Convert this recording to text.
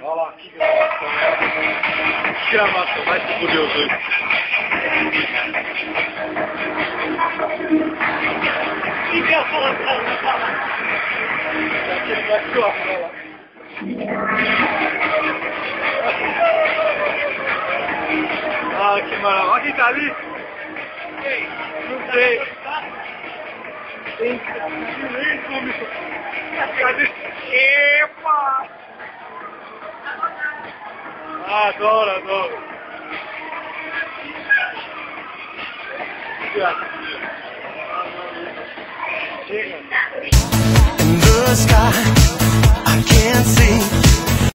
Voilà. Je suis à ma, reste pour Ah, que maravilha. Olha quem tá ali. Não sei. Cadê? Epa! Adoro, adoro. Chega. In the sky